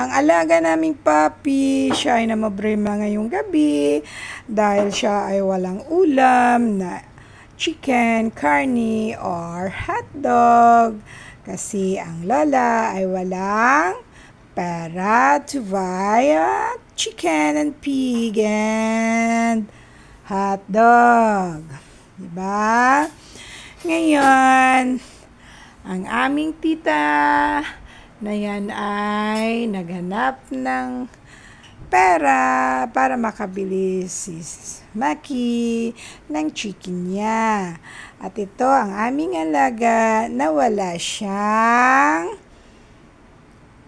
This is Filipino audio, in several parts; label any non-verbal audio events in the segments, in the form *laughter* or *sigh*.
Ang alaga naming papi, siya ay namabrema ngayong gabi dahil siya ay walang ulam na chicken, carne, or hotdog. Kasi ang lola ay walang pera to buy a chicken and pig and hotdog. Diba? Ngayon, ang aming tita na yan ay naghanap ng pera para makabili si Maki ng chicken niya. At ito ang aming alaga na wala siyang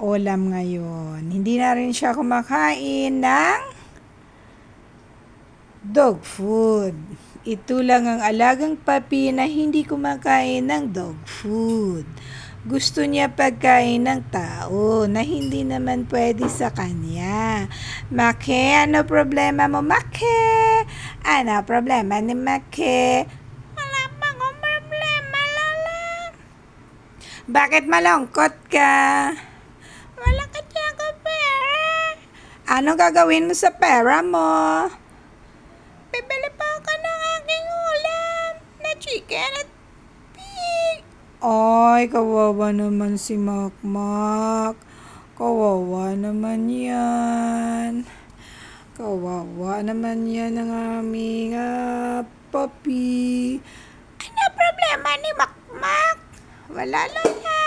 ulam ngayon. Hindi na rin siya kumakain ng dog food. Ito lang ang alagang papi na hindi kumakain ng dog food. Gusto niya pagkain ng tao na hindi naman pwede sa kanya. Make, ano problema mo, Make? Ano problema ni Make? Wala pa akong problema, Lola. Bakit malungkot ka? Wala kasi ako pera. Ano gagawin mo sa pera mo? Bibili pa ako ng aking ulam na chicken at pig. Ay, kawawa naman si Makmak. Kawawa naman yan. Kawawa naman yan ang aming uh, papi. Ano problema ni Makmak? Wala lola.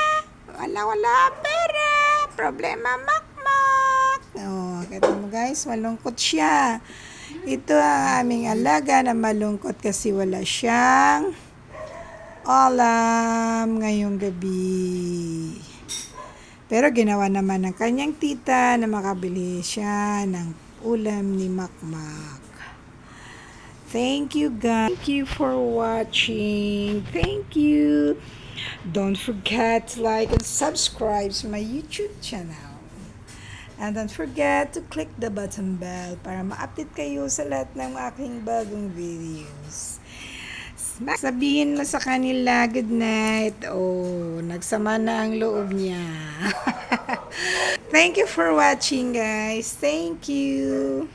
Wala wala pera. Problema Makmak. Oh, kita mo guys, malungkot siya. Ito ang aming alaga na malungkot kasi wala siyang alam ngayong gabi. Pero ginawa naman ng kanyang tita na makabili siya ng ulam ni Makmak. Thank you guys. Thank you for watching. Thank you. Don't forget to like and subscribe to my YouTube channel. And don't forget to click the button bell para ma-update kayo sa lahat ng aking bagong videos. Sabihin mo sa kanila, good night. Oh, nagsama na ang loob niya. *laughs* Thank you for watching, guys. Thank you.